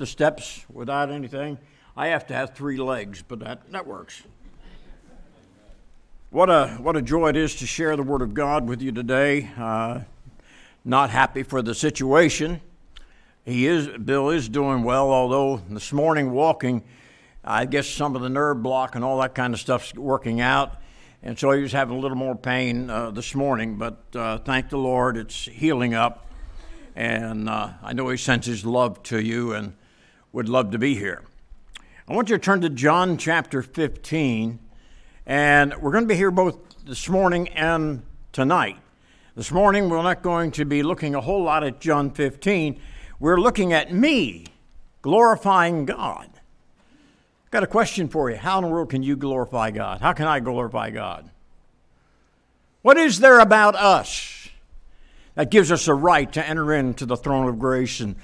the steps without anything. I have to have three legs, but that, that works. What a, what a joy it is to share the Word of God with you today. Uh, not happy for the situation. He is, Bill is doing well, although this morning walking, I guess some of the nerve block and all that kind of stuff's working out. And so he was having a little more pain uh, this morning, but uh, thank the Lord, it's healing up. And uh, I know he sends his love to you and would love to be here. I want you to turn to John chapter 15, and we're going to be here both this morning and tonight. This morning, we're not going to be looking a whole lot at John 15. We're looking at me glorifying God. I've Got a question for you. How in the world can you glorify God? How can I glorify God? What is there about us that gives us a right to enter into the throne of grace and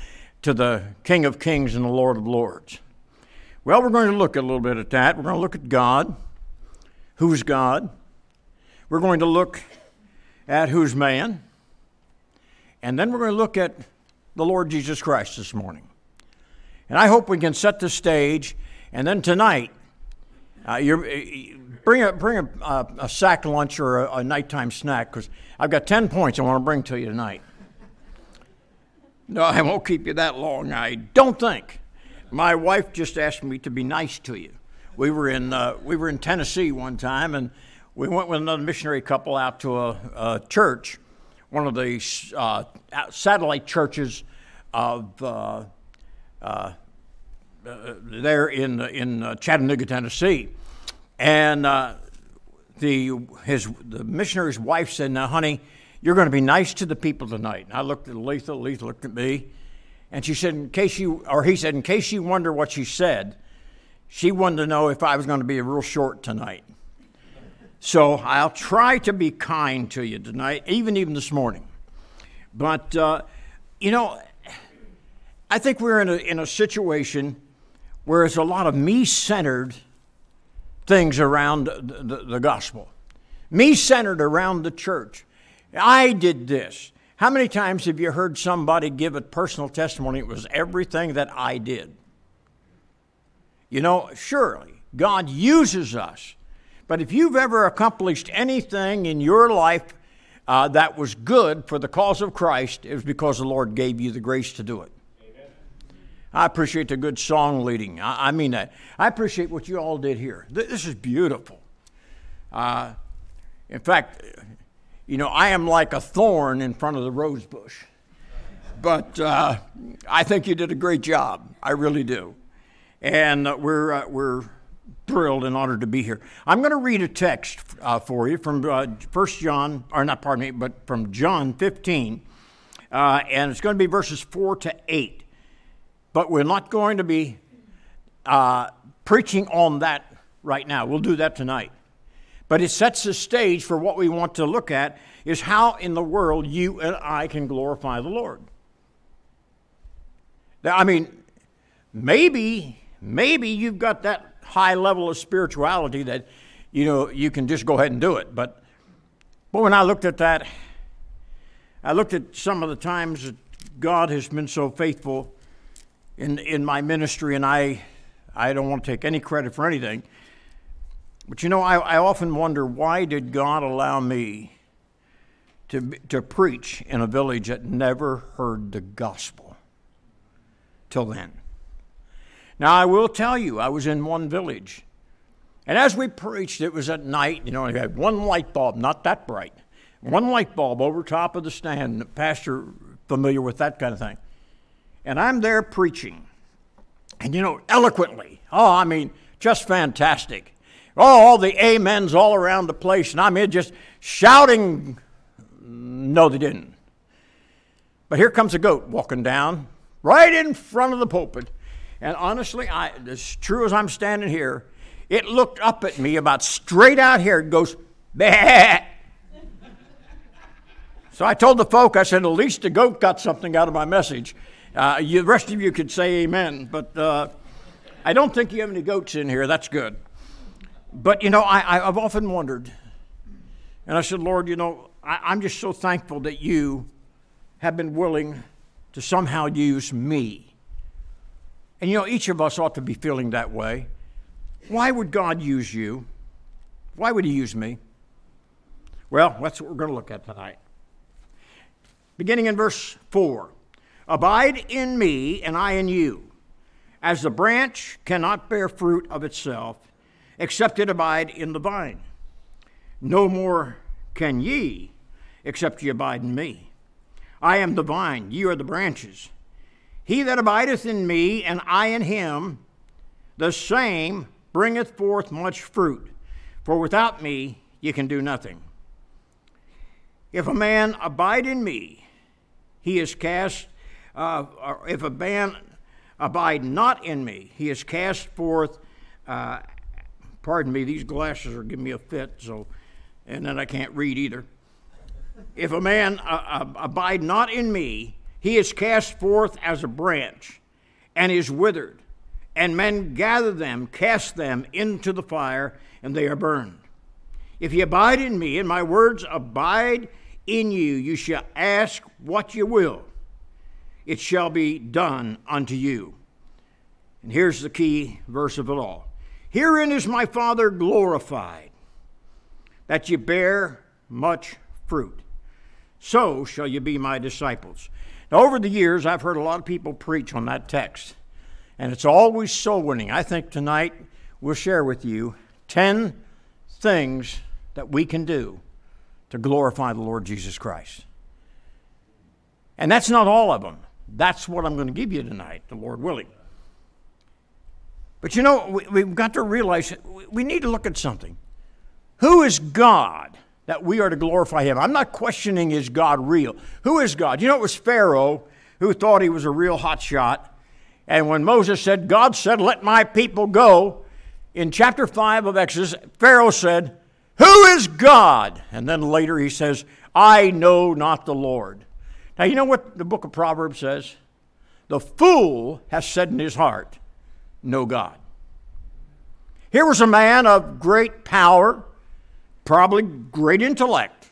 to the King of Kings and the Lord of Lords? Well, we're going to look a little bit at that. We're going to look at God. Who's God? We're going to look at who's man. And then we're going to look at the Lord Jesus Christ this morning. And I hope we can set the stage. And then tonight, uh, bring a, bring a, uh, a, sack lunch or a, a nighttime snack because I've got 10 points I want to bring to you tonight. No, I won't keep you that long, I don't think. My wife just asked me to be nice to you. We were in uh, we were in Tennessee one time, and we went with another missionary couple out to a, a church, one of the uh, satellite churches of uh, uh there in in uh, Chattanooga, Tennessee, and uh, the his the missionary's wife said, "Now, honey." You're going to be nice to the people tonight. And I looked at Letha, Letha looked at me, and she said, in case you, or he said, in case you wonder what she said, she wanted to know if I was going to be real short tonight. So I'll try to be kind to you tonight, even even this morning. But uh, you know, I think we're in a in a situation where it's a lot of me-centered things around the, the, the gospel, me-centered around the church. I did this. How many times have you heard somebody give a personal testimony? It was everything that I did. You know, surely God uses us. But if you've ever accomplished anything in your life uh, that was good for the cause of Christ, it was because the Lord gave you the grace to do it. Amen. I appreciate the good song leading. I, I, mean that. I appreciate what you all did here. This is beautiful. Uh, in fact, you know, I am like a thorn in front of the rose bush. But uh, I think you did a great job. I really do. And uh, we're, uh, we're thrilled and honored to be here. I'm going to read a text uh, for you from uh, 1 John, or not, pardon me, but from John 15. Uh, and it's going to be verses 4 to 8. But we're not going to be preaching on that right now. We'll do that tonight. But it sets the stage for what we want to look at is how in the world you and I can glorify the Lord. Now, I mean, maybe, maybe you've got that high level of spirituality that, you know, you can just go ahead and do it. But, but when I looked at that, I looked at some of the times that God has been so faithful in, in my ministry, and I, I don't want to take any credit for anything. But you know, I, I often wonder why did God allow me to, to preach in a village that never heard the gospel till then? Now, I will tell you, I was in one village. And as we preached, it was at night. You know, we had one light bulb, not that bright, one light bulb over top of the stand. The pastor familiar with that kind of thing. And I'm there preaching. And, you know, eloquently. Oh, I mean, just fantastic. Oh, all the amens all around the place, and I'm here just shouting. No, they didn't. But here comes a goat walking down right in front of the pulpit. And honestly, I, as true as I'm standing here, it looked up at me about straight out here. and goes, bah. So I told the folk, I said, at least the goat got something out of my message. Uh, you, the rest of you could say amen, but uh, I don't think you have any goats in here. That's good. But, you know, I, I've often wondered, and I said, Lord, you know, I, I'm just so thankful that you have been willing to somehow use me And you know, each of us ought to be feeling that way. Why would God use you? Why would He use me? Well, that's what we're going to look at tonight. Beginning in verse 4 Abide in me, and I in you. As the branch cannot bear fruit of itself, except it abide in the vine. No more can ye, except ye abide in me. I am the vine, ye are the branches. He that abideth in me, and I in him, the same bringeth forth much fruit. For without me ye can do nothing. If a man abide in me, he is cast, uh, if a man abide not in me, he is cast forth. Uh, pardon me, these glasses are giving me a fit, so, and then I can't read either. If a man uh, abide not in me, he is cast forth as a branch and is withered, and men gather them, cast them into the fire, and they are burned. If ye abide in me, and my words abide in you, you shall ask what you will, it shall be done unto you. And here's the key verse of it all Herein is my Father glorified, that ye bear much fruit. So shall ye be my disciples. Now, over the years, I've heard a lot of people preach on that text, and it's always soul winning. I think tonight we'll share with you 10 things that we can do to glorify the Lord Jesus Christ. And that's not all of them. That's what I'm going to give you tonight, the Lord willing. But you know, we, have got to realize we need to look at something. Who is God that we are to glorify Him? I'm not questioning is God real. Who is God? You know, it was Pharaoh who thought he was a real hot shot. And when Moses said, God said, Let my people go, in chapter 5 of Exodus, Pharaoh said, who is God? And then later he says, I know not the Lord. Now, you know what the book of Proverbs says? The fool has said in his heart, No God. Here was a man of great power, probably great intellect,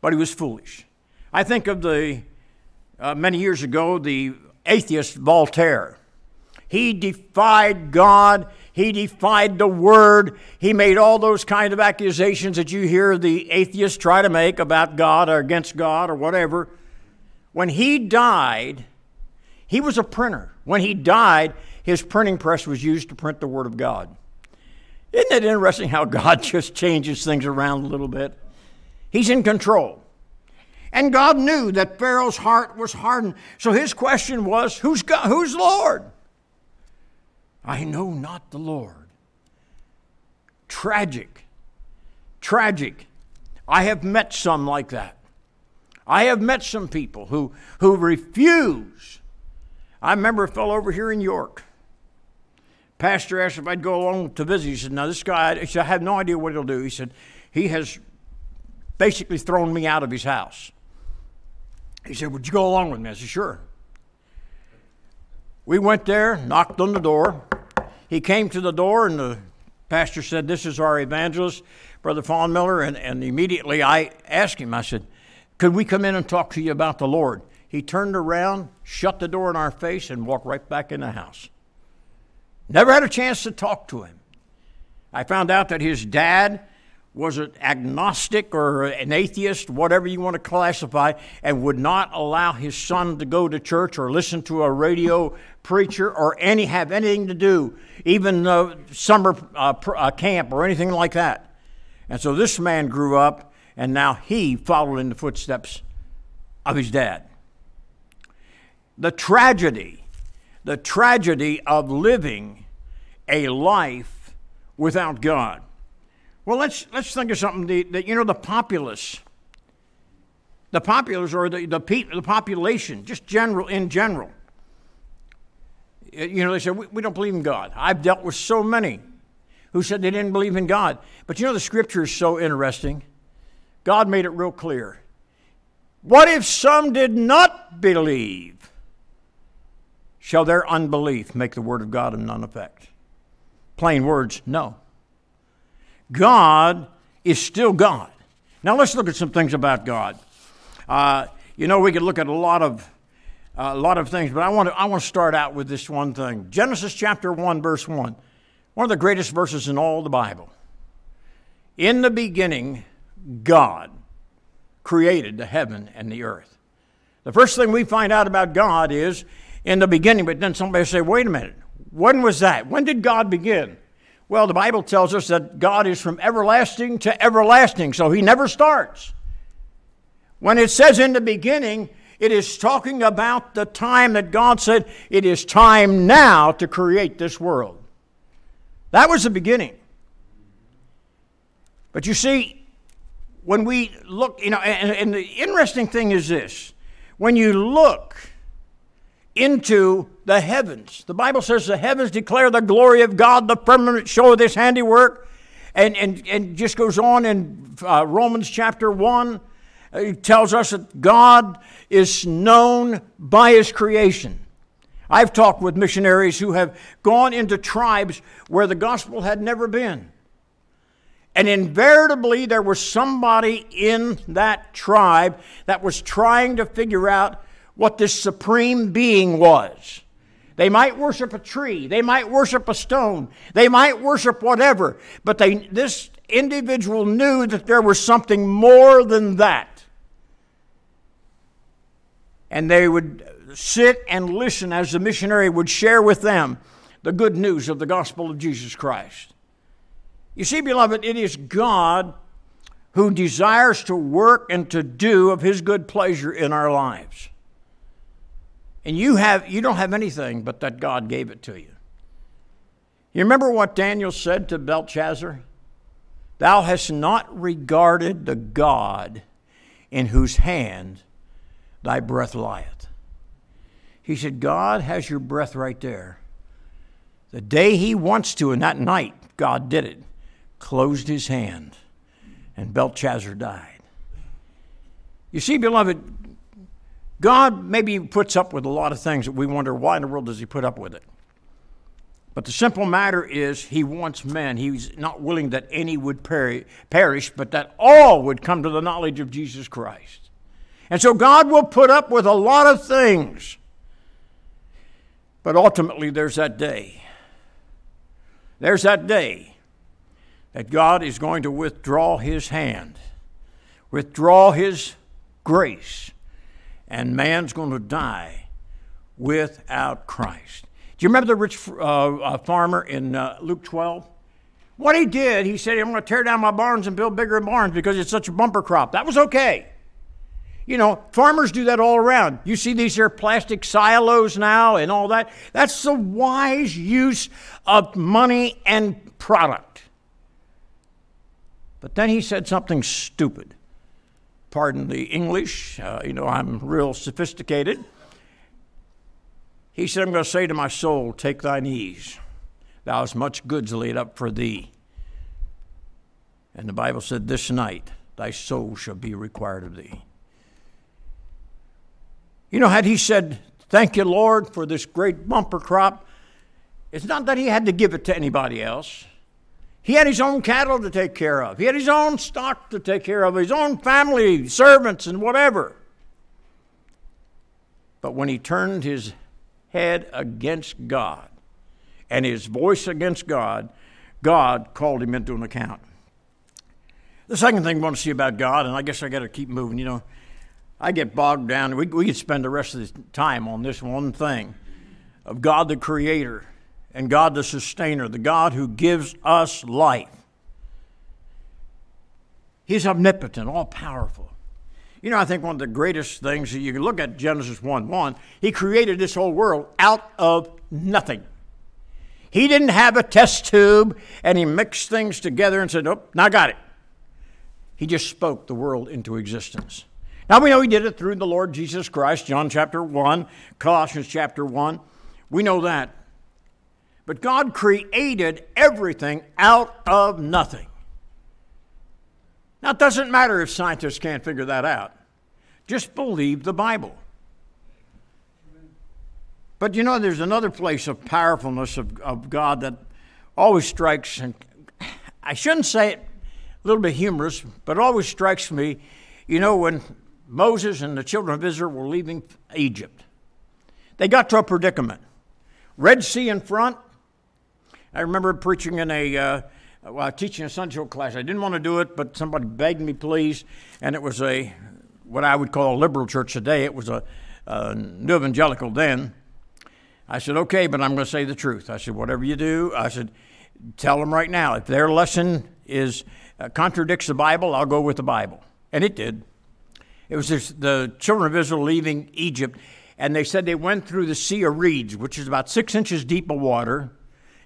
but he was foolish. I think of the uh, many years ago, the atheist Voltaire. He defied God he defied the word. He made all those kind of accusations that you hear the atheists try to make about God or against God or whatever. When he died, he was a printer. When he died, his printing press was used to print the Word of God. Isn't it interesting how God just changes things around a little bit? He's in control. And God knew that Pharaoh's heart was hardened. So his question was, Who's God? Who's Lord? I know not the Lord. Tragic. Tragic. I have met some like that. I have met some people who, who refuse. I remember a fellow over here in York. Pastor asked if I'd go along to visit. He said, Now, this guy, said, I have no idea what he'll do. He said, He has basically thrown me out of his house. He said, Would you go along with me? I said, Sure. We went there, knocked on the door. He came to the door, and the pastor said, This is our evangelist, Brother Pfaunmiller. And, and immediately I asked him, I said, Could we come in and talk to you about the Lord? He turned around, shut the door in our face, and walked right back in the house. Never had a chance to talk to him. I found out that his dad was an agnostic or an atheist, whatever you want to classify, and would not allow his son to go to church or listen to a radio preacher or any have anything to do, even uh, summer uh, uh, camp or anything like that. And so this man grew up, and now he followed in the footsteps of his dad. The tragedy, the tragedy of living a life without God. Well, let's, let's think of something that, you know, the populace, the populace or the, the, pe- the population, just general, in general. You know, they said, we, we don't believe in God. I've dealt with so many who said they didn't believe in God. But you know, the scripture is so interesting. God made it real clear. What if some did not believe? Shall their unbelief make the word of God of none effect? Plain words, no. God is still God. Now let's look at some things about God. Uh, you know, we could look at a lot of a lot of things, but I want to I want to start out with this one thing. Genesis chapter 1 verse 1. One of the greatest verses in all the Bible. In the beginning God created the heaven and the earth. The first thing we find out about God is in the beginning, but then somebody say, "Wait a minute. When was that? When did God begin?" Well, the Bible tells us that God is from everlasting to everlasting, so he never starts. When it says in the beginning, it is talking about the time that God said, It is time now to create this world. That was the beginning. But you see, when we look, you know, and, and the interesting thing is this when you look into the heavens, the Bible says the heavens declare the glory of God, the firmament show of this handiwork, and, and, and just goes on in uh, Romans chapter 1 it tells us that God is known by His creation. I've talked with missionaries who have gone into tribes where the gospel had never been. And invariably, there was somebody in that tribe that was trying to figure out what this supreme being was. They might worship a tree, they might worship a stone, they might worship whatever, but they, this individual knew that there was something more than that and they would sit and listen as the missionary would share with them the good news of the gospel of Jesus Christ. You see, beloved, it is God who desires to work and to do of his good pleasure in our lives. And you have you don't have anything but that God gave it to you. You remember what Daniel said to Belshazzar? Thou hast not regarded the God in whose hand thy breath lieth. He said, God has your breath right there. The day he wants to, and that night, God did it, closed his hand, and Belshazzar died. You see, beloved, God maybe puts up with a lot of things that we wonder why in the world does he put up with it? But the simple matter is, he wants men. He's not willing that any would perish, but that all would come to the knowledge of Jesus Christ. And so God will put up with a lot of things. But ultimately, there's that day. There's that day that God is going to withdraw his hand, withdraw his grace, and man's going to die without Christ. Do you remember the rich uh, uh, farmer in uh, Luke 12? What he did, he said, I'm going to tear down my barns and build bigger barns because it's such a bumper crop. That was okay. You know, farmers do that all around. You see these here plastic silos now and all that. That's the wise use of money and product. But then he said something stupid. Pardon the English, uh, you know, I'm real sophisticated. He said, I'm going to say to my soul, Take thine ease. Thou hast much goods laid up for thee. And the Bible said, This night thy soul shall be required of thee. You know, had he said, Thank you, Lord, for this great bumper crop, it's not that he had to give it to anybody else. He had his own cattle to take care of, he had his own stock to take care of, his own family, servants, and whatever. But when he turned his head against God and his voice against God, God called him into an account. The second thing I want to see about God, and I guess I got to keep moving, you know, I get bogged down. We, we could spend the rest of the time on this one thing of God the Creator and God the Sustainer, the God who gives us life. He's omnipotent, all powerful. You know, I think one of the greatest things that you can look at Genesis 1 1, He created this whole world out of nothing. He didn't have a test tube and He mixed things together and said, Nope, now I got it. He just spoke the world into existence. Now we know he did it through the Lord Jesus Christ, John chapter 1, Colossians chapter 1. We know that. But God created everything out of nothing. Now, it doesn't matter if scientists can't figure that out. Just believe the Bible. But you know, there's another place of powerfulness of, of God that always strikes, and I shouldn't say it a little bit humorous, but always strikes me. You know, when Moses and the children of Israel were leaving Egypt. they got to a predicament. Red Sea in front. I remember preaching in a, uh, well, teaching a Sunday school class. I didn't want to do it, but somebody begged me, please. And it was a, what I would call a liberal church today. It was a, a new evangelical then. I said, okay, but I'm going to say the truth. I said, whatever you do, I said, tell them right now. If their lesson is uh, contradicts the Bible, I'll go with the Bible. And it did. It was just the children of Israel leaving Egypt, and they said they went through the Sea of Reeds, which is about six inches deep of water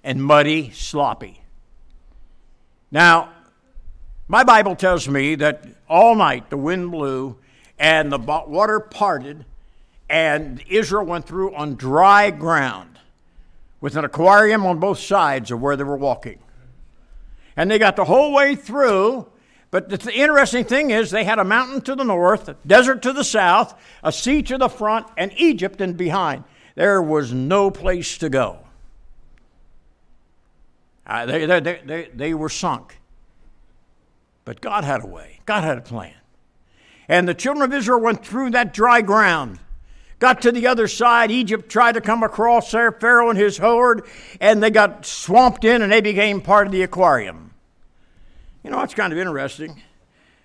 and muddy, sloppy. Now, my Bible tells me that all night the wind blew and the water parted, and Israel went through on dry ground with an aquarium on both sides of where they were walking. And they got the whole way through. But the interesting thing is, they had a mountain to the north, a desert to the south, a sea to the front, and Egypt in behind. There was no place to go. Uh, they, they, they, they were sunk. But God had a way, God had a plan. And the children of Israel went through that dry ground got to the other side. Egypt tried to come across there, Pharaoh and his horde, and they got swamped in and they became part of the aquarium. You know, it's kind of interesting.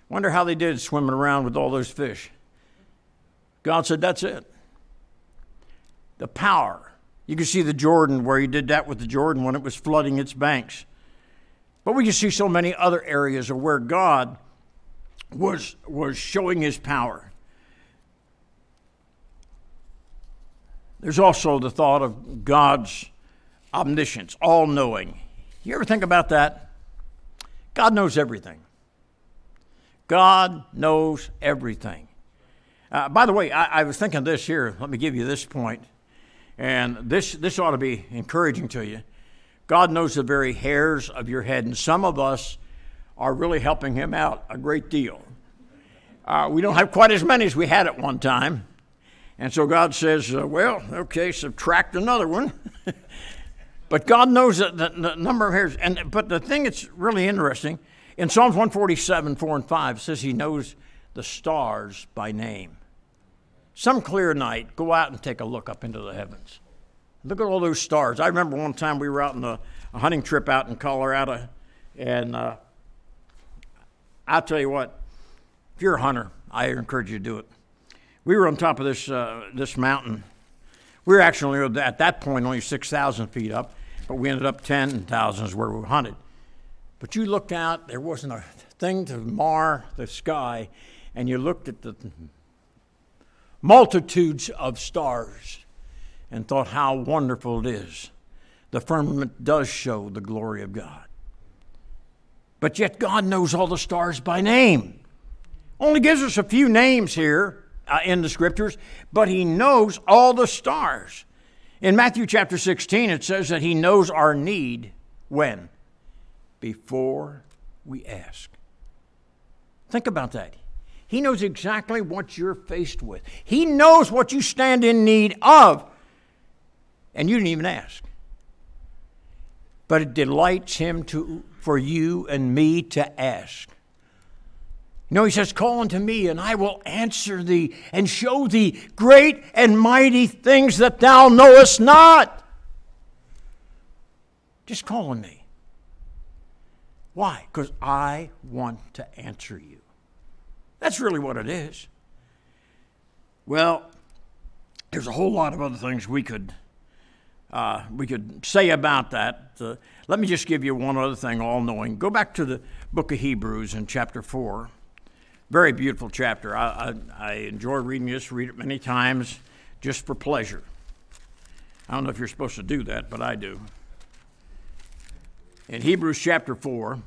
Wonder how they did swimming around with all those fish. God said, That's it. The power. You can see the Jordan where he did that with the Jordan when it was flooding its banks. But we can see so many other areas of where God was, was showing his power. There's also the thought of God's omniscience, all knowing. You ever think about that? God knows everything. God knows everything. Uh, by the way, I, I, was thinking this here. Let me give you this point, and this this ought to be encouraging to you. God knows the very hairs of your head, and some of us are really helping Him out a great deal. Uh, we don't have quite as many as we had at one time, and so God says, uh, well, okay, subtract another one. but God knows the, the, the, number of hairs. And, but the thing that's really interesting, in Psalms 147, 4 and 5, says he knows the stars by name. Some clear night, go out and take a look up into the heavens. Look at all those stars. I remember one time we were out on a, a hunting trip out in Colorado, and uh, I'll tell you what, if you're a hunter, I encourage you to do it we were on top of this, uh, this mountain. We were actually at that point only 6,000 feet up, but we ended up 10,000 is where we hunted. But you looked out, there wasn't a thing to mar the sky, and you looked at the multitudes of stars and thought how wonderful it is. The firmament does show the glory of God. But yet, God knows all the stars by name. Only gives us a few names here uh, in the scriptures, but he knows all the stars. In Matthew chapter 16, it says that he knows our need when? Before we ask. Think about that. He knows exactly what you're faced with. He knows what you stand in need of, and you didn't even ask. But it delights him to, for you and me to ask. You know, he says, Call unto me, and I will answer thee and show thee great and mighty things that thou knowest not. Just call on me. Why? Because I want to answer you. That's really what it is. Well, there's a whole lot of other things we could uh, we could say about that. Uh, let me just give you one other thing, all knowing. Go back to the book of Hebrews in chapter 4. Very beautiful chapter. I, I, I enjoy reading this, read it many times just for pleasure. I don't know if you're supposed to do that, but I do. In Hebrews chapter 4,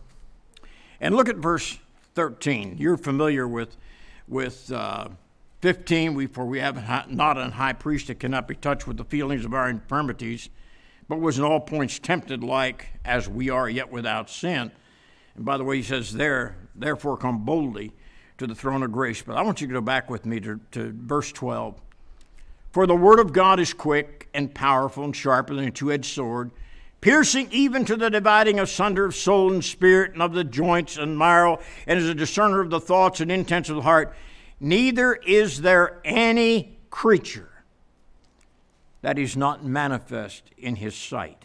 and look at verse 13. You're familiar with, with uh, 15, we, for we have not an high priest that cannot be touched with the feelings of our infirmities, but was in all points tempted like as we are, yet without sin. And by the way, he says, there, therefore come boldly to the throne of grace. But I want you to go back with me to, to verse 12. For the word of God is quick and powerful and sharper than a two edged sword, piercing even to the dividing asunder of soul and spirit and of the joints and marrow, and is a discerner of the thoughts and intents of the heart. Neither is there any creature that is not manifest in his sight.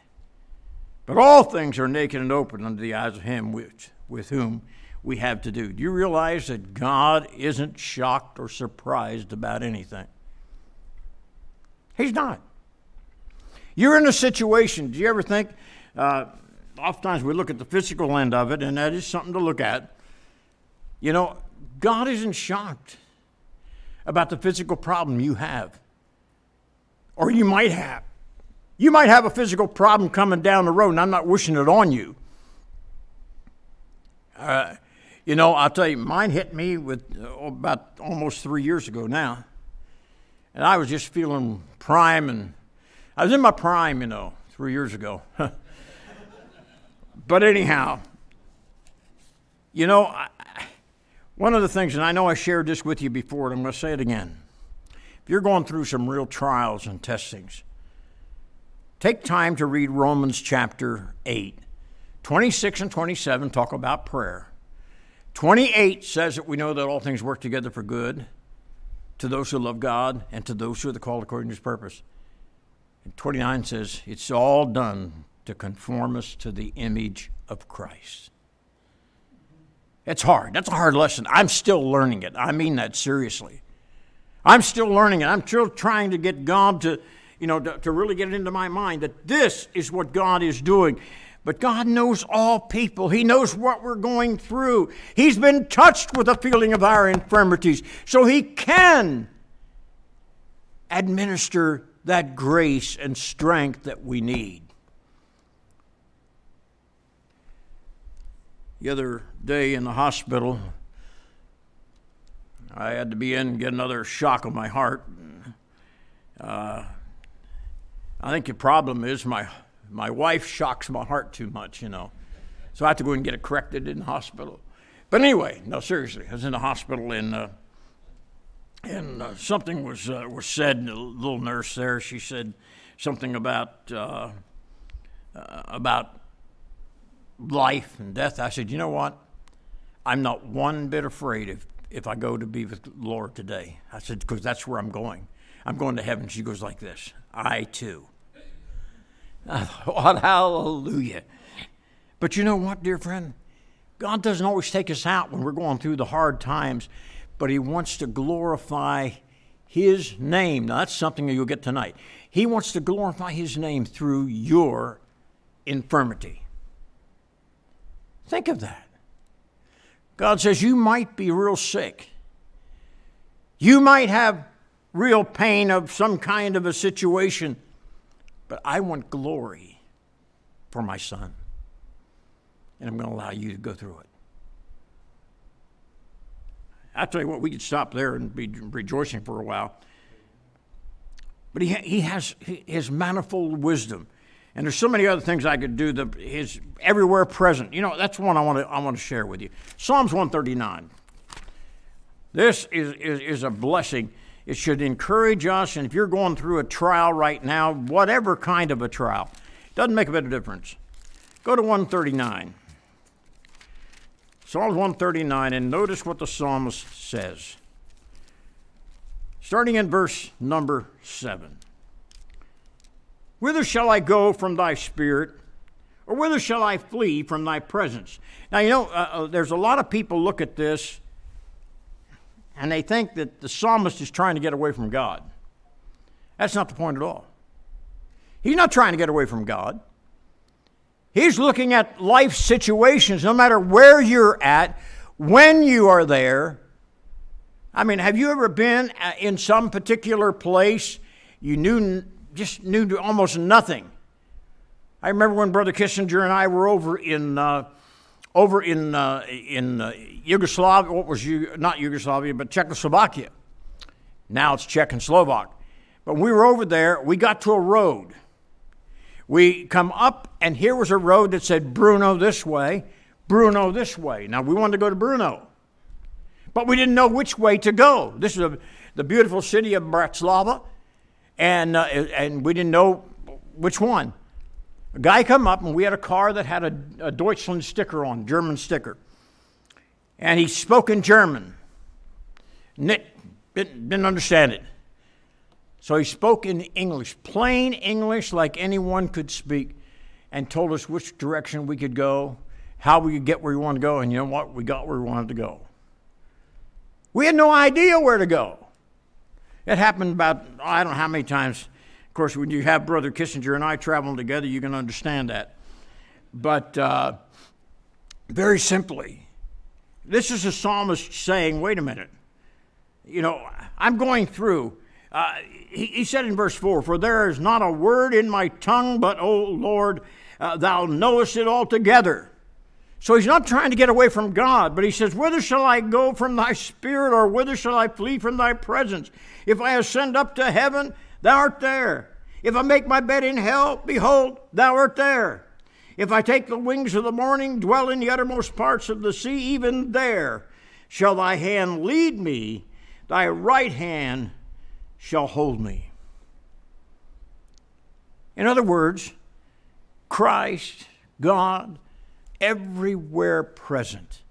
But all things are naked and open under the eyes of him which, with whom we have to do. Do you realize that God isn't shocked or surprised about anything? He's not. You're in a situation, do you ever think? Uh, oftentimes we look at the physical end of it, and that is something to look at. You know, God isn't shocked about the physical problem you have, or you might have. You might have a physical problem coming down the road, and I'm not wishing it on you. Uh, you know, I'll tell you, mine hit me with uh, about almost three years ago now. And I was just feeling prime, and I was in my prime, you know, three years ago. but anyhow, you know, I, one of the things, and I know I shared this with you before, and I'm going to say it again. If you're going through some real trials and testings, take time to read Romans chapter 8. 26 and 27 talk about prayer. 28 says that we know that all things work together for good to those who love God and to those who are called according to his purpose. And 29 says it's all done to conform us to the image of Christ. It's hard. That's a hard lesson. I'm still learning it. I mean that seriously. I'm still learning it. I'm still trying to get God to, you know, to, to really get it into my mind that this is what God is doing. But God knows all people. He knows what we're going through. He's been touched with the feeling of our infirmities. So He can administer that grace and strength that we need. The other day in the hospital, I had to be in and get another shock of my heart. Uh, I think the problem is my my wife shocks my heart too much, you know. So I have to go and get it corrected in the hospital. But anyway, no, seriously, I was in the hospital in. uh, and uh, something was uh, was said. The little nurse there, she said something about uh, uh, about life and death. I said, you know what? I'm not one bit afraid if if I go to be with the Lord today. I said because that's where I'm going. I'm going to heaven. She goes like this. I too. Hallelujah. But you know what, dear friend? God doesn't always take us out when we're going through the hard times, but He wants to glorify His name. Now, that's something you'll get tonight. He wants to glorify His name through your infirmity. Think of that. God says you might be real sick. You might have real pain of some kind of a situation. But I want glory for my son. And I'm going to allow you to go through it. I tell you what, we could stop there and be rejoicing for a while. But he, he has his manifold wisdom. And there's so many other things I could do. The, his everywhere present. You know, that's one I want to I want to share with you. Psalms 139. This is, is, is a blessing. It should encourage us, and if you're going through a trial right now, whatever kind of a trial, doesn't make a bit of difference. Go to 139. Psalms 139, and notice what the psalmist says. Starting in verse number 7. Whither shall I go from thy spirit? Or whither shall I flee from thy presence? Now, you know, uh, uh there's a lot of people look at this and they think that the psalmist is trying to get away from God. That's not the point at all. He's not trying to get away from God. He's looking at life situations, no matter where you're at, when you are there. I mean, have you ever been uh, in some particular place you knew just knew almost nothing? I remember when Brother Kissinger and I were over in uh, over in, uh, in uh, Yugoslavia, what was you, not Yugoslavia, but Czechoslovakia. Now it's Czech and Slovak. But we were over there, we got to a road. We come up, and here was a road that said Bruno this way, Bruno this way. Now we wanted to go to Bruno, but we didn't know which way to go. This is a, the beautiful city of Bratislava, and, uh, and we didn't know which one. A guy come up, and we had a car that had a, a Deutschland sticker on, German sticker. And he spoke in German. Nick didn't, didn't understand it. So he spoke in English, plain English, like anyone could speak, and told us which direction we could go, how we could get where we wanted to go, and you know what? We got where we wanted to go. We had no idea where to go. It happened about, I don't know how many times. Of course, when you have Brother Kissinger and I traveling together, you can understand that. But uh, very simply, this is a psalmist saying, wait a minute. You know, I'm going through. Uh, he, he, said in verse 4 For there is not a word in my tongue, but, O Lord, uh, thou knowest it altogether. So he's not trying to get away from God, but he says, Whither shall I go from thy spirit, or whither shall I flee from thy presence? If I ascend up to heaven, thou art there. If I make my bed in hell, behold, thou art there. If I take the wings of the morning, dwell in the uttermost parts of the sea, even there shall thy hand lead me, thy right hand shall hold me. In other words, Christ, God, everywhere present.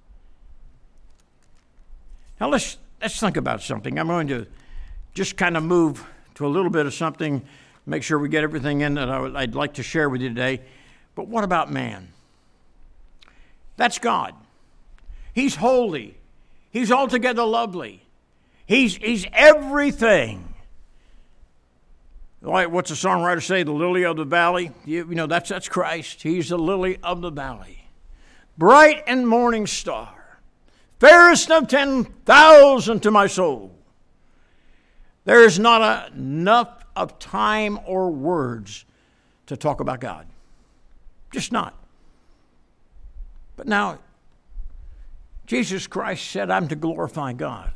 Now let's let's think about something. I'm going to just kind of move to a little bit of something, make sure we get everything in that I would, I'd like to share with you today. But what about man? That's God. He's holy. He's altogether lovely. He's, he's everything. What's the songwriter say? The lily of the valley. You, you know that's that's Christ. He's the lily of the valley, bright and morning star, fairest of ten thousand to my soul. There is not enough of time or words to talk about God. Just not. But now, Jesus Christ said, I'm to glorify God.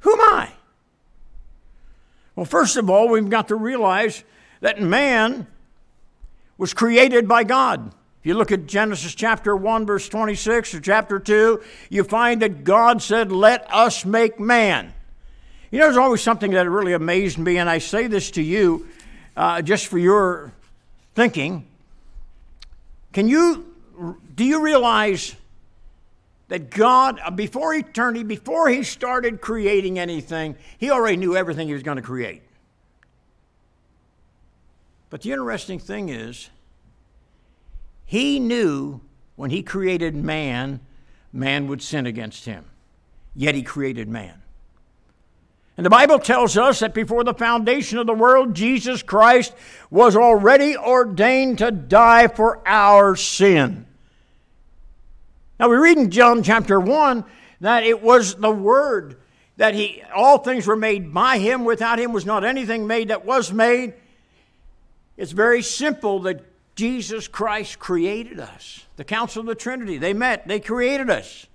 Who am I? Well, first of all, we've got to realize that man was created by God. If you look at Genesis chapter 1, verse 26, or chapter 2, you find that God said, Let us make man. You know, there's always something that really amazed me, and I say this to you uh, just for your thinking. Can you, do you realize that God, uh, before eternity, before He started creating anything, He already knew everything He was going to create? But the interesting thing is, He knew when He created man, man would sin against Him. Yet He created man. And the Bible tells us that before the foundation of the world, Jesus Christ was already ordained to die for our sin. Now we read in John chapter 1 that it was the Word that he all things were made by him. Without him was not anything made that was made. It's very simple that jesus christ created us. The council of the trinity they met they created us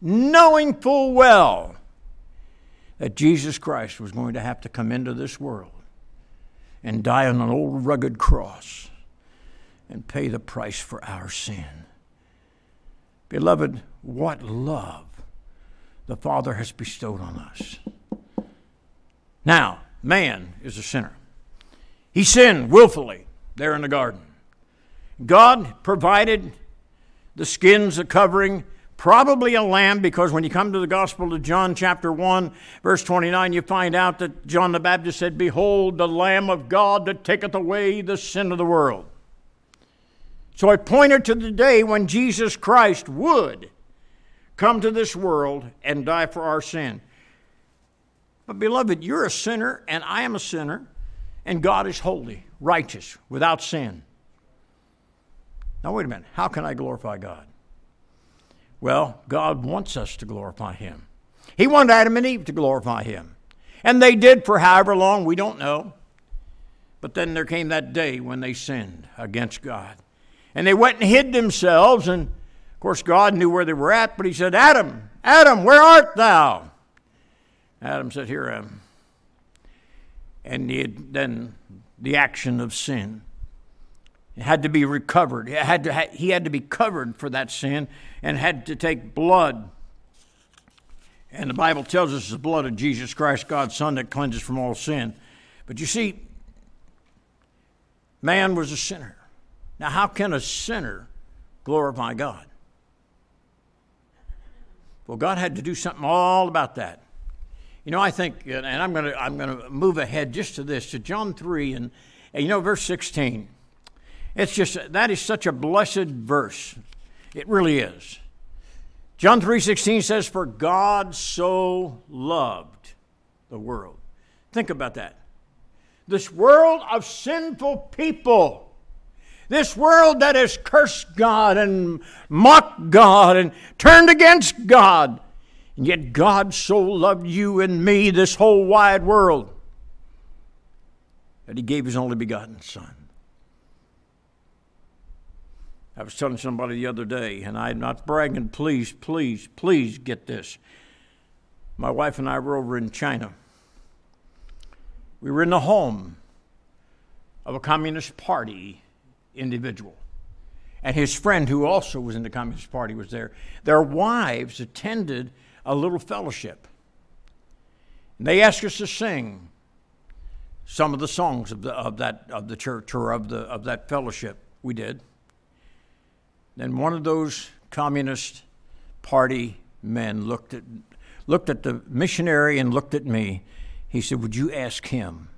knowing full well that Jesus Christ was going to have to come into this world and die on an old rugged cross and pay the price for our sin. Beloved, what love the Father has bestowed on us. Now, man is a sinner. He sinned willfully there in the garden. God provided the skins, the covering, Probably a lamb, because when you come to the Gospel of John, chapter 1, verse 29, you find out that John the Baptist said, Behold, the Lamb of God that taketh away the sin of the world. So it pointed to the day when Jesus Christ would come to this world and die for our sin. But, beloved, you're a sinner, and I am a sinner, and God is holy, righteous, without sin. Now, wait a minute. How can I glorify God? Well, God wants us to glorify Him. He wanted Adam and Eve to glorify Him. And they did for however long, we don't know. But then there came that day when they sinned against God. And they went and hid themselves. And of course, God knew where they were at, but He said, Adam, Adam, where art thou? Adam said, Here I am. And had, then the action of sin. It had to be recovered. It had to, he had to be covered for that sin and had to take blood. And the Bible tells us the blood of Jesus Christ, God's Son, that cleanses from all sin. But you see, man was a sinner. Now, how can a sinner glorify God? Well, God had to do something all about that. You know, I think, and I'm going to I'm going to move ahead just to this to John three and, and you know verse 16. It's just that is such a blessed verse. It really is. John 3:16 says for God so loved the world. Think about that. This world of sinful people. This world that has cursed God and mocked God and turned against God. And yet God so loved you and me, this whole wide world, that He gave His only begotten Son. I was telling somebody the other day, and I'm not bragging, please, please, please get this. My wife and I were over in China. We were in the home of a Communist Party individual. And his friend, who also was in the Communist Party, was there. Their wives attended a little fellowship. And they asked us to sing some of the songs of, the, of, that, of the church or of, the, of that fellowship. We did. Then one of those Communist Party men looked at, looked at the missionary and looked at me. He said, Would you ask him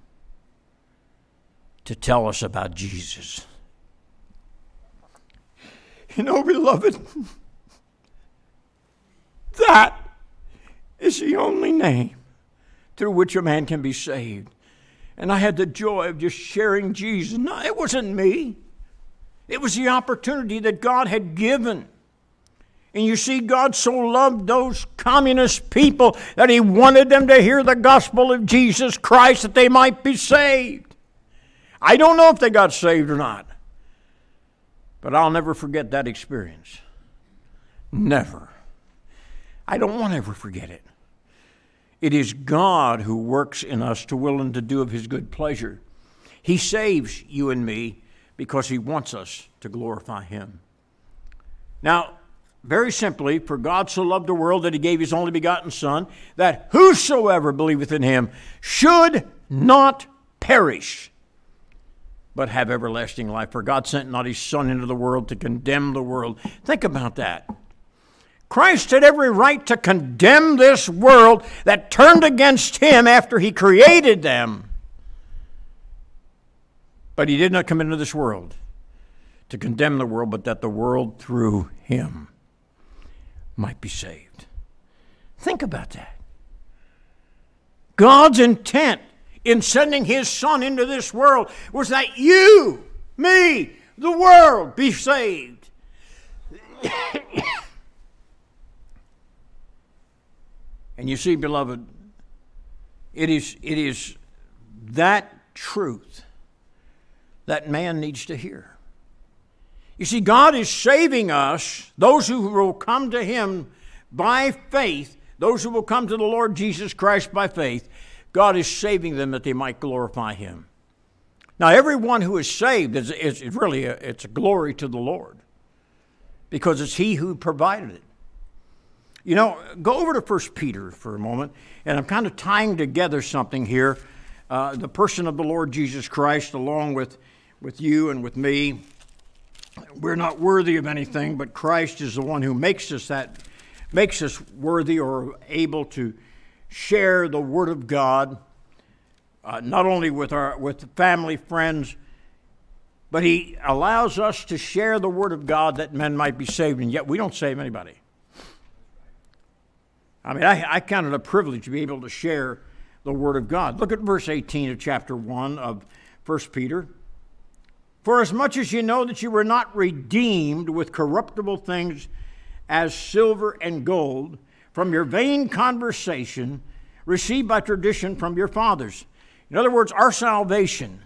to tell us about Jesus? You know, beloved, that is the only name through which a man can be saved. And I had the joy of just sharing Jesus. No, it wasn't me, it was the opportunity that God had given. And you see, God so loved those communist people that He wanted them to hear the gospel of Jesus Christ that they might be saved. I don't know if they got saved or not, but I'll never forget that experience. Never. I don't want to ever forget it. It is God who works in us to will and to do of His good pleasure. He saves you and me because He wants us to glorify Him. Now, very simply, for God so loved the world that He gave His only begotten Son, that whosoever believeth in Him should not perish, but have everlasting life. For God sent not His Son into the world to condemn the world. Think about that. Christ had every right to condemn this world that turned against him after he created them. But he did not come into this world to condemn the world, but that the world through him might be saved. Think about that. God's intent in sending his son into this world was that you, me, the world be saved. And you see, beloved, it is, it is that truth that man needs to hear. You see, God is saving us, those who will come to Him by faith, those who will come to the Lord Jesus Christ by faith, God is saving them that they might glorify Him. Now, everyone who is saved is, is really a, it's a glory to the Lord because it's He who provided it. You know, go over to First Peter for a moment, and I'm kind of tying together something here. Uh, the person of the Lord Jesus Christ, along with, with you and with me. We're not worthy of anything, but Christ is the one who makes us that makes us worthy or able to share the Word of God, uh, not only with our with family, friends, but He allows us to share the Word of God that men might be saved, and yet we don't save anybody. I mean, I, I count it a privilege to be able to share the Word of God. Look at verse 18 of chapter 1 of 1 Peter. For as much as you know that you were not redeemed with corruptible things as silver and gold from your vain conversation received by tradition from your fathers. In other words, our salvation,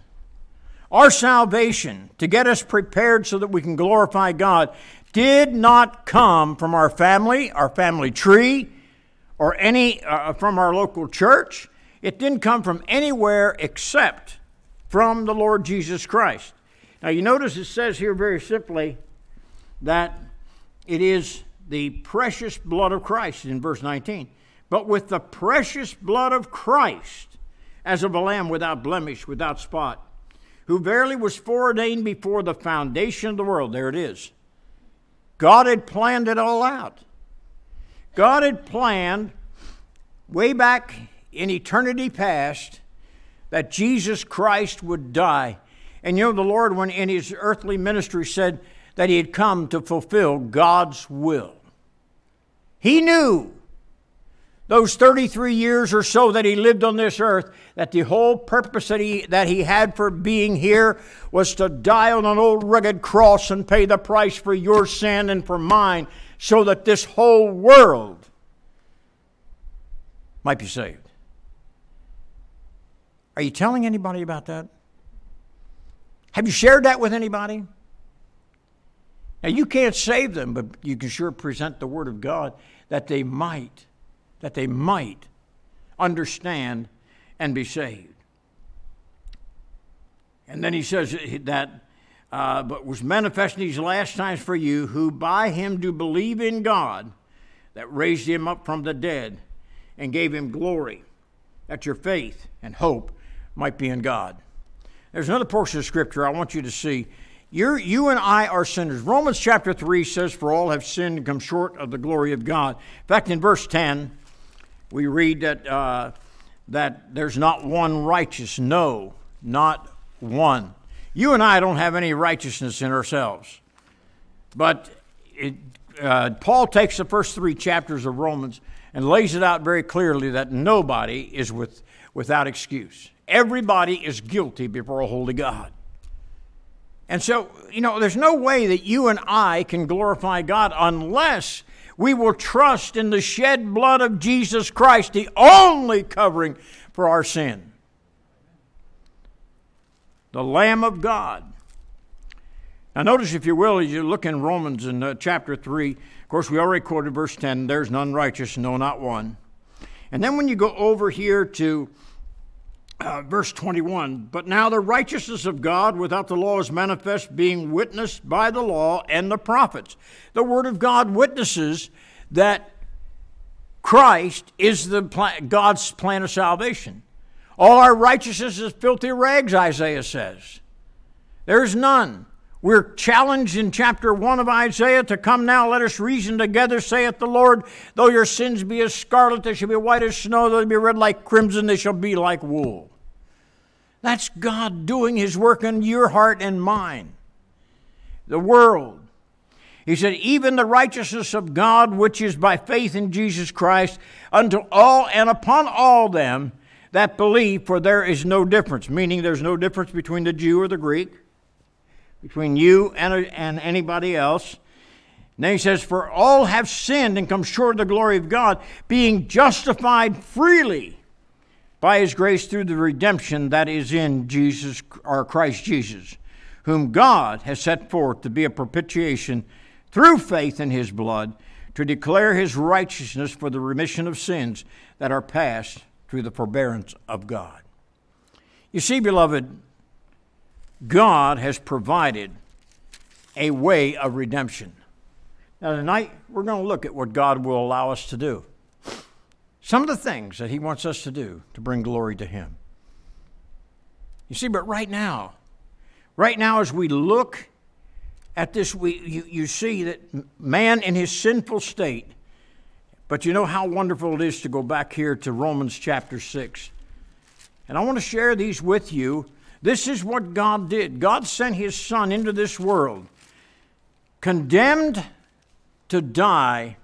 our salvation to get us prepared so that we can glorify God, did not come from our family, our family tree, or any uh, from our local church. It didn't come from anywhere except from the Lord Jesus Christ. Now, you notice it says here very simply that it is the precious blood of Christ in verse 19. But with the precious blood of Christ, as of a lamb without blemish, without spot, who verily was foreordained before the foundation of the world. There it is. God had planned it all out. God had planned way back in eternity past that Jesus Christ would die. And you know, the Lord, when in his earthly ministry, said that he had come to fulfill God's will. He knew those 33 years or so that he lived on this earth, that the whole purpose that he, that he had for being here was to die on an old rugged cross and pay the price for your sin and for mine, so that this whole world might be saved. Are you telling anybody about that? Have you shared that with anybody? Now, you can't save them, but you can sure present the Word of God that they might that they might understand and be saved. And then he says that, uh, but was manifest in these last times for you, who by him do believe in God that raised him up from the dead and gave him glory, that your faith and hope might be in God. There's another portion of Scripture I want you to see. You're, you and I are sinners. Romans chapter 3 says, For all have sinned and come short of the glory of God. In fact, in verse 10, we read that, uh, that there's not one righteous. No, not one. You and I don't have any righteousness in ourselves. But it, uh, Paul takes the first three chapters of Romans and lays it out very clearly that nobody is with, without excuse. Everybody is guilty before a holy God. And so, you know, there's no way that you and I can glorify God unless we will trust in the shed blood of Jesus Christ, the only covering for our sin. The Lamb of God. Now, notice, if you will, as you look in Romans in uh, chapter 3, of course, we already quoted verse 10 there's none righteous, no, not one. And then when you go over here to uh, verse 21 But now the righteousness of God without the law is manifest, being witnessed by the law and the prophets. The Word of God witnesses that Christ is the plan, God's plan of salvation. All our righteousness is filthy rags, Isaiah says. There's none. We're challenged in chapter 1 of Isaiah to come now, let us reason together, saith the Lord. Though your sins be as scarlet, they shall be white as snow, though they be red like crimson, they shall be like wool. That's God doing His work in your heart and mine. The world. He said, Even the righteousness of God, which is by faith in Jesus Christ, unto all and upon all them that believe, for there is no difference, meaning there's no difference between the Jew or the Greek, between you and, and anybody else. And then he says, For all have sinned and come short of the glory of God, being justified freely by his grace through the redemption that is in Jesus, our Christ Jesus, whom God has set forth to be a propitiation through faith in his blood, to declare his righteousness for the remission of sins that are past through the forbearance of God. You see, beloved, God has provided a way of redemption. Now, tonight, we're going to look at what God will allow us to do some of the things that He wants us to do to bring glory to Him. You see, but right now, right now, as we look at this, we, you, you see that man in his sinful state, but you know how wonderful it is to go back here to Romans chapter 6. And I want to share these with you. This is what God did. God sent His Son into this world, condemned to die,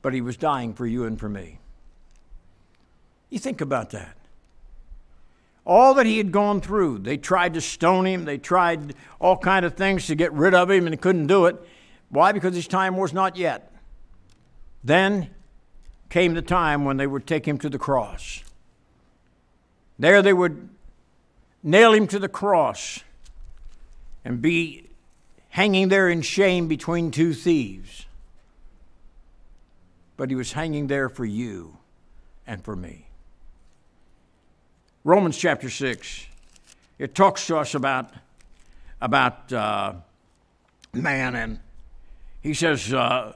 but He was dying for you and for me. You think about that. All that he had gone through. They tried to stone him, they tried all kind of things to get rid of him, and they couldn't do it. Why? Because his time was not yet. Then came the time when they would take him to the cross. There they would nail him to the cross and be hanging there in shame between two thieves. But he was hanging there for you and for me. Romans chapter 6, it talks to us about, about uh, man, and he says, uh,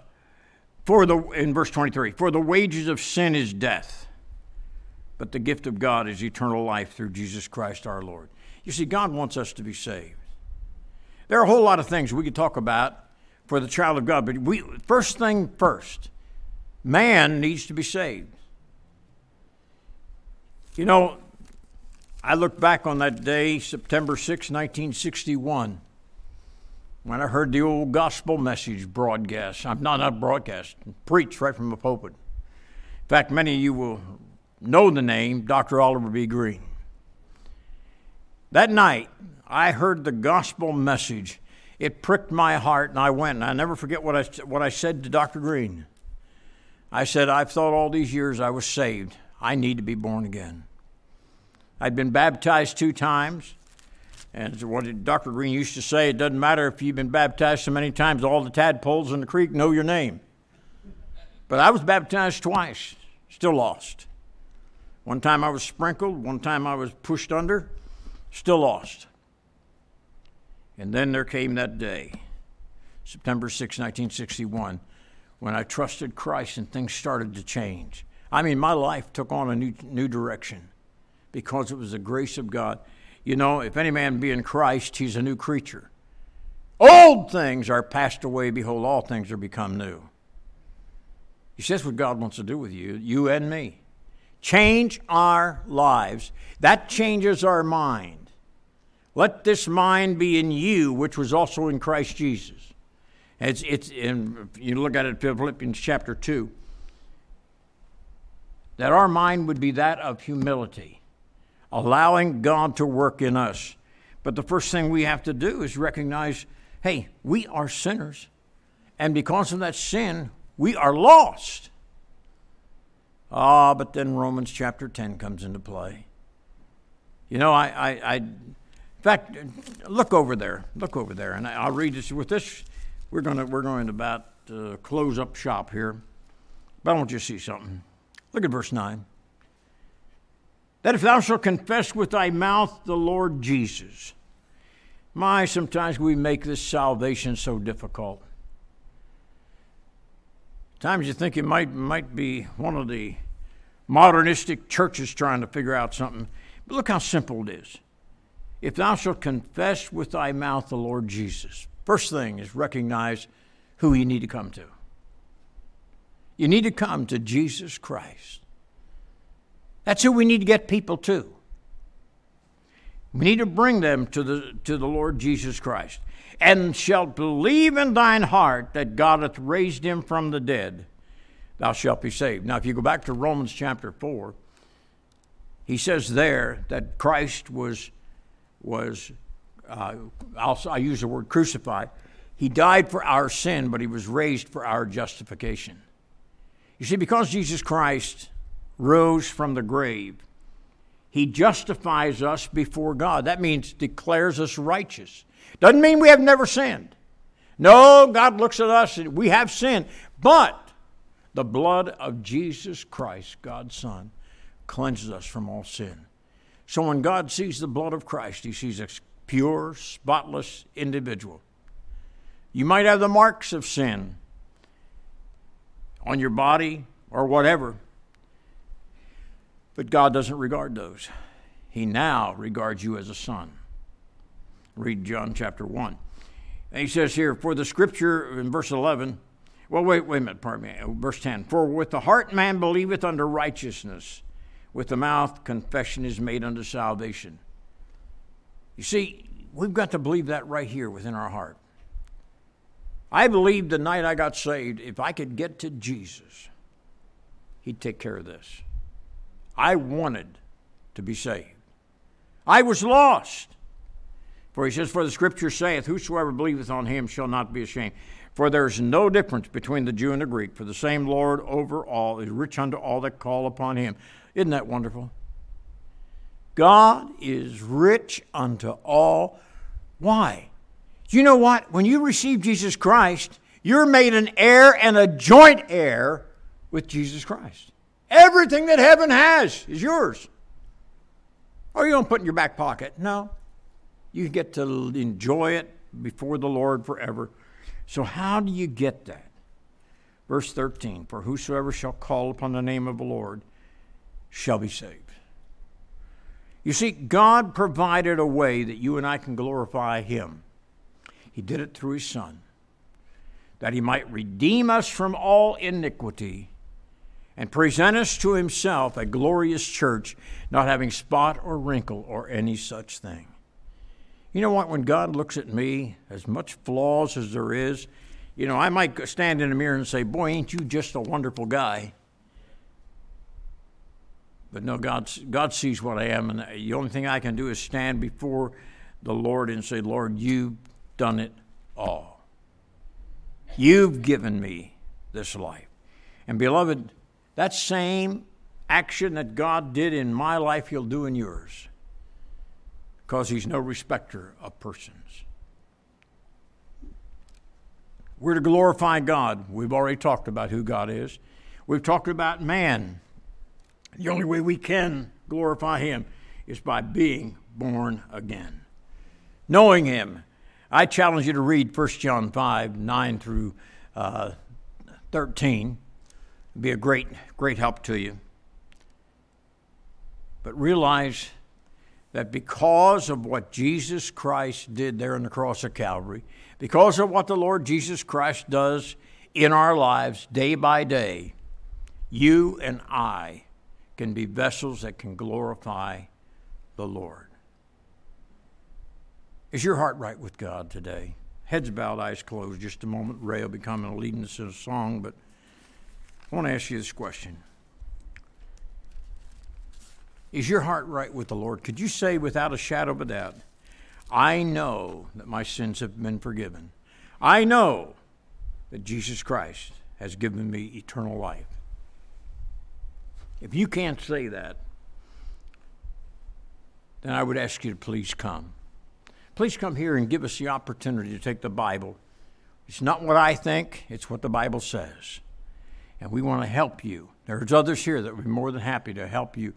for the, in verse 23, for the wages of sin is death, but the gift of God is eternal life through Jesus Christ our Lord. You see, God wants us to be saved. There are a whole lot of things we could talk about for the child of God, but we, first thing first, man needs to be saved. You know, I look back on that day, September 6, 1961, when I heard the old gospel message broadcast. I'm not not broadcast, preached right from the pulpit. In fact, many of you will know the name Dr. Oliver B. Greene. That night, I heard the gospel message. It pricked my heart, and I went. And I never forget what I, what I said to Dr. Greene. I said, I've thought all these years I was saved. I need to be born again. I'd been baptized two times. And what Dr. Greene used to say, it doesn't matter if you've been baptized so many times, all the tadpoles in the creek know your name. But I was baptized twice, still lost. One time I was sprinkled, one time I was pushed under, still lost. And then there came that day, September 6, 1961, when I trusted Christ and things started to change. I mean, my life took on a new, new direction because it was the grace of God. You know, if any man be in Christ, he's a new creature. Old things are passed away, behold, all things are become new. He says what God wants to do with you, you and me. Change our lives. That changes our mind. Let this mind be in you, which was also in Christ Jesus. It's, it's in, you look at it in Philippians chapter 2, that our mind would be that of humility allowing God to work in us. But the first thing we have to do is recognize hey, we are sinners. And because of that sin, we are lost. Ah, but then Romans chapter 10 comes into play. You know, I, I, I in fact, look over there. Look over there. And I, will read this. With this, we're going to we're going to about uh, close up shop here. But I want you to see something. Look at verse 9 that if thou shalt confess with thy mouth the Lord Jesus. My, sometimes we make this salvation so difficult. Times you think it might, might be one of the modernistic churches trying to figure out something. But look how simple it is. If thou shalt confess with thy mouth the Lord Jesus, first thing is recognize who you need to come to. You need to come to Jesus Christ. That's who we need to get people to. We need to bring them to the, to the Lord Jesus Christ. And shalt believe in thine heart that God hath raised him from the dead, thou shalt be saved. Now, if you go back to Romans chapter 4, he says there that Christ was, was uh, I'll, I use the word crucified. He died for our sin, but he was raised for our justification. You see, because Jesus Christ rose from the grave. He justifies us before God. That means declares us righteous. Doesn't mean we have never sinned. No, God looks at us and we have sinned, but the blood of Jesus Christ, God's Son, cleanses us from all sin. So when God sees the blood of Christ, he sees a pure, spotless individual. You might have the marks of sin on your body or whatever, but God doesn't regard those. He now regards you as a son. Read John chapter 1. And he says here, For the scripture in verse 11, well, wait, wait a minute, pardon me, uh, verse 10. For with the heart man believeth unto righteousness, with the mouth confession is made unto salvation. You see, we've got to believe that right here within our heart. I believed the night I got saved, if I could get to Jesus, He'd take care of this. I wanted to be saved. I was lost. For he says, For the scripture saith, Whosoever believeth on him shall not be ashamed. For there is no difference between the Jew and the Greek, for the same Lord over all is rich unto all that call upon him. Isn't that wonderful? God is rich unto all. Why? You know what? When you receive Jesus Christ, you're made an heir and a joint heir with Jesus Christ. Everything that heaven has is yours. Or you don't put in your back pocket. No. You get to enjoy it before the Lord forever. So, how do you get that? Verse 13 For whosoever shall call upon the name of the Lord shall be saved. You see, God provided a way that you and I can glorify Him. He did it through His Son, that He might redeem us from all iniquity and present us to himself a glorious church, not having spot or wrinkle or any such thing. You know what? When God looks at me, as much flaws as there is, you know, I might stand in the mirror and say, Boy, ain't you just a wonderful guy. But no, God, God sees what I am, and the only thing I can do is stand before the Lord and say, Lord, you've done it all. You've given me this life. And beloved, that same action that God did in my life, He'll do in yours. Because He's no respecter of persons. We're to glorify God. We've already talked about who God is. We've talked about man. The only way we can glorify Him is by being born again. Knowing Him. I challenge you to read 1 John 5 9 through uh, 13 be a great, great help to you. But realize that because of what Jesus Christ did there on the cross of Calvary, because of what the Lord Jesus Christ does in our lives day by day, you and I can be vessels that can glorify the Lord. Is your heart right with God today? Heads bowed, eyes closed. Just a moment. Ray will be coming and leading us in a song, but I want to ask you this question Is your heart right with the Lord? Could you say without a shadow of a doubt, I know that my sins have been forgiven? I know that Jesus Christ has given me eternal life. If you can't say that, then I would ask you to please come. Please come here and give us the opportunity to take the Bible. It's not what I think, it's what the Bible says and we want to help you. There's others here that would be more than happy to help you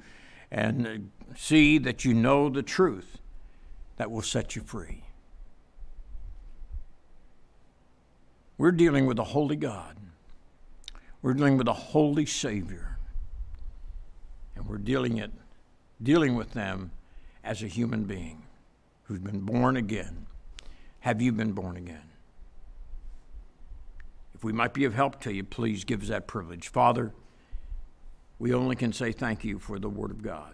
and uh, see that you know the truth that will set you free. We're dealing with a holy God. We're dealing with a holy Savior. And we're dealing it dealing with them as a human being who's been born again. Have you been born again? If we might be of help to you, please give us that privilege. Father, we only can say thank you for the Word of God,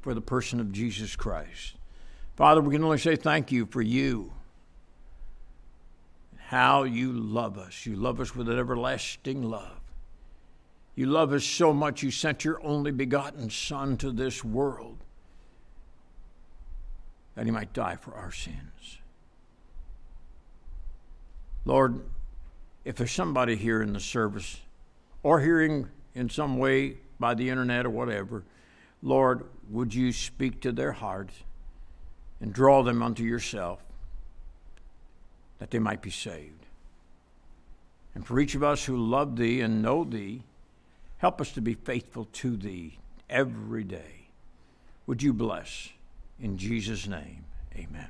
for the person of Jesus Christ. Father, we can only say thank you for you, and how you love us. You love us with an everlasting love. You love us so much, you sent your only begotten Son to this world that he might die for our sins. Lord, if there's somebody here in the service or hearing in some way by the internet or whatever, Lord, would you speak to their hearts and draw them unto yourself that they might be saved? And for each of us who love thee and know thee, help us to be faithful to thee every day. Would you bless? In Jesus' name, amen.